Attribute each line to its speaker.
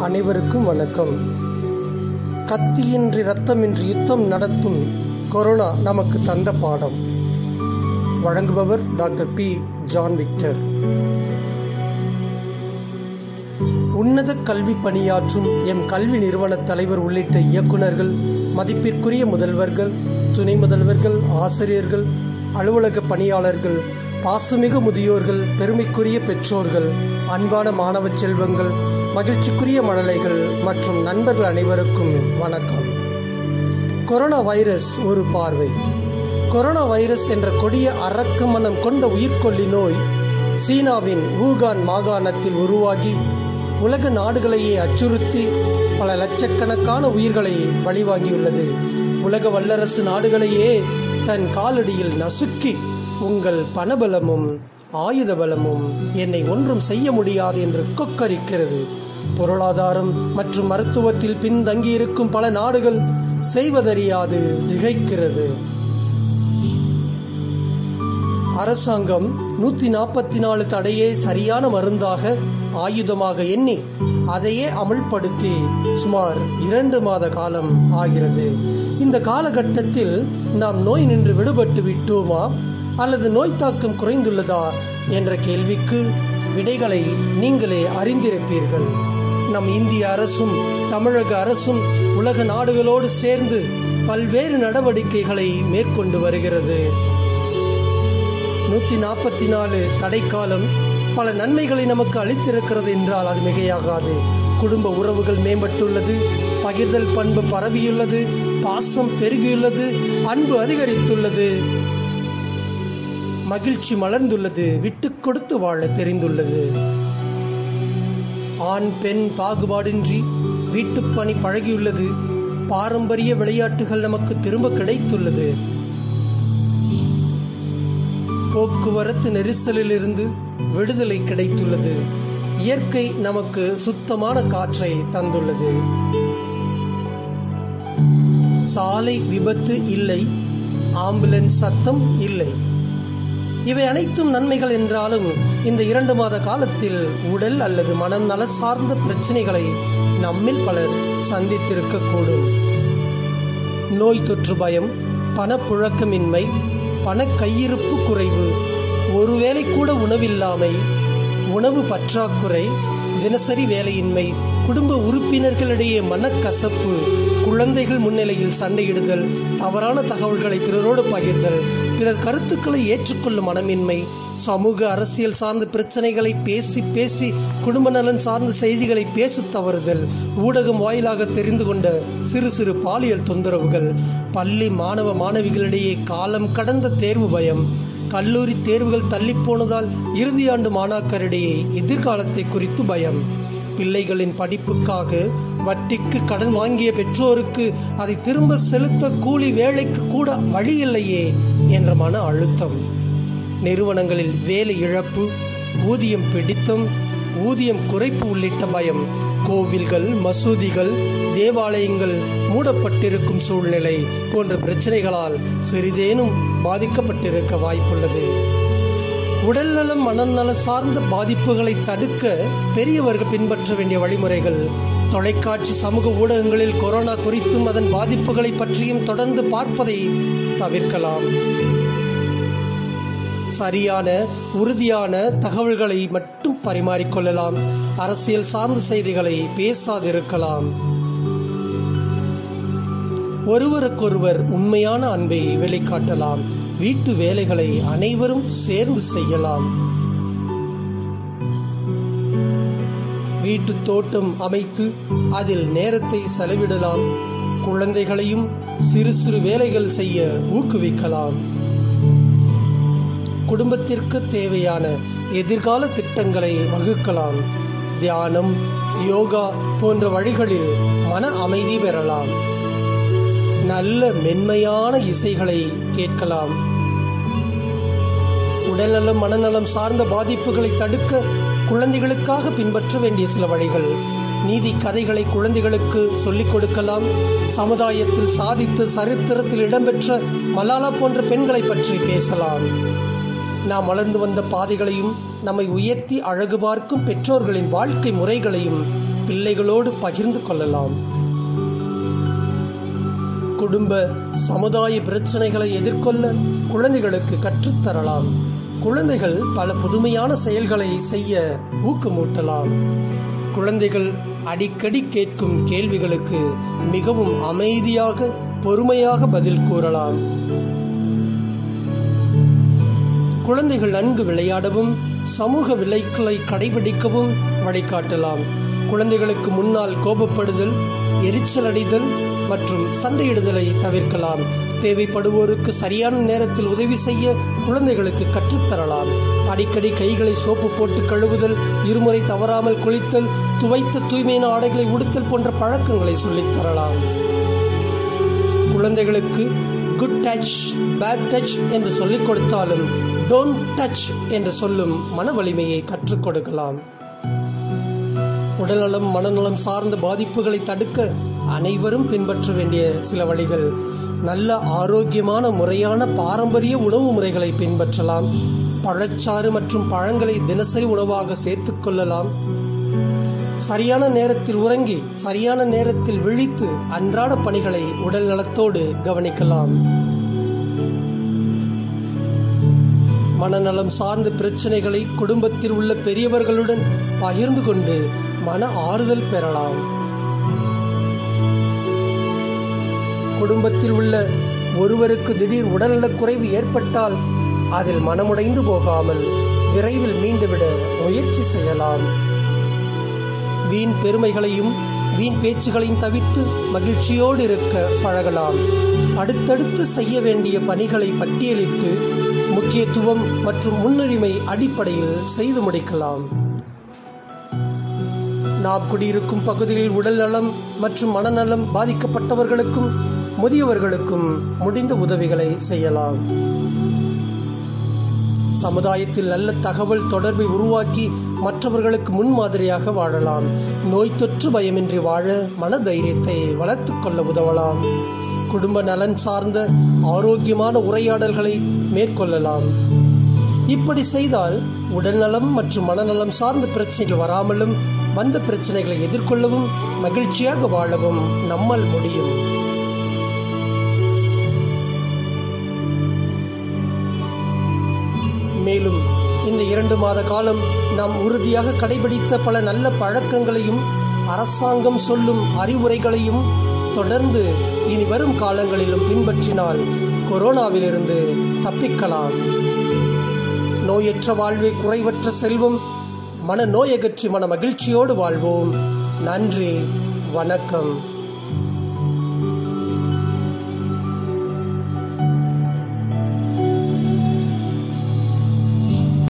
Speaker 1: அனைவருக்கும் வணக்கம். கத்தியின்றி ரத்தமின்றி யுத்தம் நடத்தும் கொரோனா நமக்கு தந்த பாடம். வழங்குபவர் டாக்டர் பி. John Victor. உன்னத கல்வி பணியாற்றும் எம் கல்வி நிறுவன தலைவர் உள்ளிட்ட இயக்குநர்கள் மதிப்பிற்குரிய முதல்வர்கள் துணை முதல்வர்கள் ஆசிரியர்கள் அலுவலக பணியாளர்கள் பாசுமிகு முதியோர்கள் பெருமைக்குரிய பெற்றோர்கள் அன்பான மாணவ செல்வங்கள் மகிழ்ச்சிக்குரிய மழலைகள் மற்றும் நண்பர்கள் அனைவருக்கும் வணக்கம். கொரோனா வைரஸ் ஒரு பார்வை. கொரோனா வைரஸ் என்ற கொடிய அரக்கமனம் கொண்ட உயிர்கொல்லி நோய் சீனாவின் வூகான் மாகாணத்தில் உருவாகி உலக நாடுகளையே அச்சுறுத்தி பல லட்சக்கணக்கான உயிர்களை பழிவாங்கியுள்ளது உலக வல்லரசு நாடுகளையே தன் காலடியில் நசுக்கி உங்கள் பணபலமும் ஆயுத பலமும் என்னை ஒன்றும் செய்ய முடியாது என்று கொக்கரிக்கிறது. பொருளாதாரம் மற்றும் மருத்துவத்தில் பின்தங்கியிருக்கும் பல நாடுகள் செய்வதறியாது திகைக்கிறது. அரசாங்கம் நூத்தி நாற்பத்தி நாலு தடையே சரியான மருந்தாக ஆயுதமாக எண்ணி அதையே அமல்படுத்தி சுமார் இரண்டு மாத காலம் ஆகிறது. இந்த காலகட்டத்தில் நாம் நோய் நின்று விடுபட்டு விட்டோமா? அல்லது நோய் தாக்கம் குறைந்துள்ளதா? என்ற கேள்விக்கு விடைகளை நீங்களே அறிந்திருப்பீர்கள். நம் இந்திய அரசும் தமிழக அரசும் உலக நாடுகளோடு சேர்ந்து பல்வேறு நடவடிக்கைகளை மேற்கொண்டு வருகிறது. நூத்தி நாற்பத்தி நாலு தடைக்காலம் பல நன்மைகளை நமக்கு அளித்திருக்கிறது என்றால் அது மிகையாகாது. குடும்ப உறவுகள் மேம்பட்டுள்ளது பகிர்தல் பண்பு பரவியுள்ளது பாசம் பெருகியுள்ளது அன்பு அதிகரித்துள்ளது. மகிழ்ச்சி மலர்ந்துள்ளது விட்டு கொடுத்து வாழ தெரிந்துள்ளது. ஆண் பெண் பாகுபாடின்றி வீட்டுப்பணி பழகியுள்ளது. பாரம்பரிய விளையாட்டுகள் நமக்கு திரும்ப கிடைத்துள்ளது. போக்குவரத்து நெரிசலில் இருந்து விடுதலை கிடைத்துள்ளது. இயற்கை நமக்கு சுத்தமான காற்றை தந்துள்ளது. சாலை விபத்து இல்லை. ஆம்புலன்ஸ் சத்தம் இல்லை. இவை அனைத்தும் நன்மைகள் என்றாலும் இந்த இரண்டு மாத காலத்தில் உடல் அல்லது மனம் நல சார்ந்த பிரச்சனைகளை நம்மில் பலர் சந்தித்திருக்கக்கூடும். நோய் தொற்று பயம் பணப்புழக்கமின்மை பண கையிருப்பு குறைவு ஒருவேளை கூட உணவில்லாமை உணவு பற்றாக்குறை தினசரி வேலையின்மை குடும்ப உறுப்பினர்களிடையே மனக்கசப்பு குழந்தைகள் முன்னிலையில் சண்டையிடுதல் தவறான தகவல்களை பிறரோடு பகிர்தல் பிறர் கருத்துக்களை ஏற்றுக்கொள்ளும் மனமின்மை சமூக அரசியல் சார்ந்த பிரச்சனைகளை பேசி பேசி குடும்ப நலன் சார்ந்த செய்திகளை பேச தவறுதல் ஊடகம் வாயிலாக தெரிந்து கொண்ட சிறு சிறு பாலியல் தொந்தரவுகள் பள்ளி மாணவ மாணவிகளிடையே காலம் கடந்த தேர்வு பயம் கல்லூரி தேர்வுகள் தள்ளி போனதால் இறுதியாண்டு மாணாக்கரிடையே எதிர்காலத்தை குறித்து பயம். பிள்ளைகளின் படிப்புக்காக வட்டிக்கு கடன் வாங்கிய பெற்றோருக்கு அதை திரும்ப செலுத்த கூலி வேலைக்கு கூட வழி இல்லையே என்ற மன அழுத்தம். நிறுவனங்களில் வேலை இழப்பு ஊதியம் பிடித்தம் ஊதியம் குறைப்பு உள்ளிட்ட பயம் கோவில்கள் மசூதிகள் தேவாலயங்கள் மூடப்பட்டிருக்கும் சூழ்நிலை போன்ற பிரச்சனைகளால் சிறிதேனும் பாதிக்கப்பட்டிருக்க வாய்ப்புள்ளது. உடல்நலம் மனநல சார்ந்த பாதிப்புகளை தடுக்க பெரியவர்கள் பின்பற்ற வேண்டிய வழிமுறைகள். தொலைக்காட்சி சமூக ஊடகங்களில் கொரோனா குறித்தும் அதன் பாதிப்புகளை பற்றியும் தொடர்ந்து பார்ப்பதை தவிர்க்கலாம். சரியான உறுதியான தகவல்களை மட்டும் பரிமாறிக்கொள்ளலாம் அரசியல் சார்ந்த செய்திகளை பேசாதிருக்கலாம். ஒருவருக்கொருவர் உண்மையான அன்பை வெளிக்காட்டலாம். வீட்டு வேலைகளை அனைவரும் சேர்ந்து செய்யலாம். வீட்டு தோட்டம் அமைத்து அதில் நேரத்தை செலவிடலாம். குழந்தைகளையும் சிறு சிறு வேலைகள் செய்ய ஊக்குவிக்கலாம். குடும்பத்திற்கு தேவையான எதிர்கால திட்டங்களை வகுக்கலாம். தியானம் யோகா போன்ற வழிகளில் மன அமைதி பெறலாம். நல்ல மென்மையான இசைகளை கேட்கலாம். உடல்நலம் மனநலம் சார்ந்த பாதிப்புகளை தடுக்க குழந்தைகளுக்காக பின்பற்ற வேண்டிய சில வழிகள். நீதி கதைகளை குழந்தைகளுக்கு சொல்லிக் கொடுக்கலாம். சமுதாயத்தில் சாதித்து சரித்திரத்தில் இடம்பெற்ற மலாலா போன்ற பெண்களை பற்றி பேசலாம். நாம் வளர்ந்து வந்த பாதைகளையும் நம்மை உயர்த்தி அழகு பார்க்கும் பெற்றோர்களின் வாழ்க்கை முறைகளையும் பிள்ளைகளோடு பகிர்ந்து கொள்ளலாம். குடும்ப சமுதாய பிரச்சனைகளை எதிர்கொள்ள குழந்தைகளுக்கு கற்றுத்தரலாம். குழந்தைகள் பல புதுமையான செயல்களை செய்ய ஊக்கமூட்டலாம். குழந்தைகள் அடிக்கடி கேட்கும் கேள்விகளுக்கு மிகவும் அமைதியாக பொறுமையாக பதில் கூறலாம். குழந்தைகள் நன்கு விளையாடவும் சமூக விலைகளை கடைபிடிக்கவும் வழிகாட்டலாம். குழந்தைகளுக்கு முன்னால் கோபப்படுதல் எரிச்சல் அடைதல் மற்றும் சண்டையிடுதலை தவிர்க்கலாம். தேவைப்படுவோருக்கு சரியான நேரத்தில் உதவி செய்ய குழந்தைகளுக்கு கற்றுத்தரலாம். அடிக்கடி கைகளை சோப்பு போட்டு கழுவுதல் இருமுறை தவறாமல் குளித்தல் துவைத்த தூய்மையான ஆடைகளை உடுத்தல் போன்ற பழக்கங்களை சொல்லித் தரலாம் குழந்தைகளுக்கு குட் டச் பேட் டச் என்று சொல்லிக் கொடுத்தாலும் டோன்ட் டச் என்று சொல்லும் மன வலிமையை கற்றுக் கொடுக்கலாம். உடல்நலம் மனநலம் சார்ந்த பாதிப்புகளை தடுக்க அனைவரும் பின்பற்ற வேண்டிய சில வழிகள். நல்ல ஆரோக்கியமான முறையான பாரம்பரிய உணவு முறைகளை பின்பற்றலாம். பழச்சாறு மற்றும் பழங்களை தினசரி உணவாக சேர்த்துக் கொள்ளலாம். சரியான நேரத்தில் உறங்கி சரியான நேரத்தில் விழித்து அன்றாட பணிகளை உடல் நலத்தோடு கவனிக்கலாம். மனநலம் சார்ந்த பிரச்சனைகளை குடும்பத்தில் உள்ள பெரியவர்களுடன் பகிர்ந்து கொண்டு மன ஆறுதல் பெறலாம். குடும்பத்தில் உள்ள ஒருவருக்கு திடீர் உடல்நலக் குறைவு ஏற்பட்டால் அதில் மனமுடைந்து போகாமல் விரைவில் மீண்டுவிட முயற்சி செய்யலாம். வீண் பெருமைகளையும் வீண் பேச்சுகளையும் தவிர்த்து மகிழ்ச்சியோடு இருக்க பழகலாம். அடுத்தடுத்து செய்ய வேண்டிய பணிகளை பட்டியலிட்டு முக்கியத்துவம் மற்றும் முன்னுரிமை அடிப்படையில் செய்து முடிக்கலாம். நாம் குடியிருக்கும் பகுதியில் உடல் நலம் மற்றும் மனநலம் பாதிக்கப்பட்டவர்களுக்கும் முதியவர்களுக்கும் முடிந்த உதவிகளை செய்யலாம். சமுதாயத்தில் நல்ல தகவல் தொடர்பை உருவாக்கி மற்றவர்களுக்கு முன்மாதிரியாக வாழலாம். நோய் தொற்று பயமின்றி வாழ மன தைரியத்தை வளர்த்துக் கொள்ள உதவலாம். குடும்ப நலன் சார்ந்த ஆரோக்கியமான உரையாடல்களை மேற்கொள்ளலாம். இப்படி செய்தால் உடல்நலம் மற்றும் மனநலம் சார்ந்த பிரச்சனைகள் வராமலும் வந்த பிரச்சனைகளை எதிர்கொள்ளவும் மகிழ்ச்சியாக வாழவும் நம்மால் முடியும். மேலும் இந்த இரண்டு மாத காலம் நாம் உறுதியாக கடைபிடித்த பல நல்ல பழக்கங்களையும் அரசாங்கம் சொல்லும் அறிவுரைகளையும் தொடர்ந்து இனி வரும் காலங்களிலும் பின்பற்றினால் கொரோனாவிலிருந்து தப்பிக்கலாம். நோயற்ற வாழ்வே குறைவற்ற செல்வம் மன நோயகற்றி மன மகிழ்ச்சியோடு வாழ்வோம். நன்றி வணக்கம்.